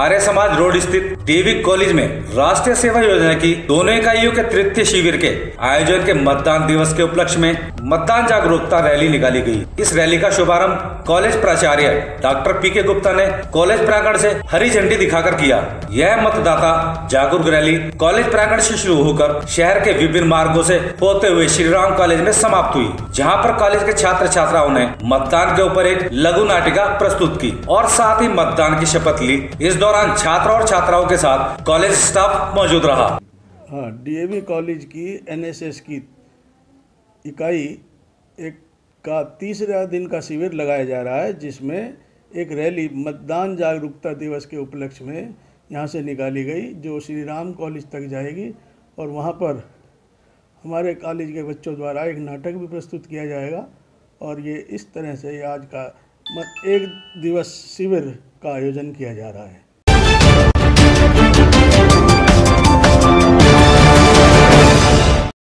Arya Samaj road स्थित DV college में राष्ट्रीय सेवा योजना की दोनों इकाइयों के तृतीय शिविर के आयोजन के मतदान दिवस के उपलक्ष्य में मतदान जागरूकता रैली निकाली गई। इस रैली का शुभारंभ कॉलेज प्राचार्य डॉक्टर पी के गुप्ता ने कॉलेज प्रांगण से हरी झंडी दिखाकर किया। यह मतदाता जागरूक रैली कॉलेज प्रांगण से शुरू होकर शहर के विभिन्न मार्गो से होते हुए श्री राम कॉलेज में समाप्त हुई, जहाँ पर कॉलेज के छात्र छात्राओं ने मतदान के ऊपर एक लघु नाटिका प्रस्तुत की और साथ ही मतदान की शपथ ली। इस दौरान छात्र और छात्राओं के साथ कॉलेज स्टाफ मौजूद रहा। हाँ डीएवी कॉलेज की एनएसएस की इकाई एक का तीसरा दिन का शिविर लगाया जा रहा है, जिसमें एक रैली मतदान जागरूकता दिवस के उपलक्ष्य में यहाँ से निकाली गई, जो श्री राम कॉलेज तक जाएगी और वहाँ पर हमारे कॉलेज के बच्चों द्वारा एक नाटक भी प्रस्तुत किया जाएगा और ये इस तरह से आज का एक दिवस शिविर का आयोजन किया जा रहा है।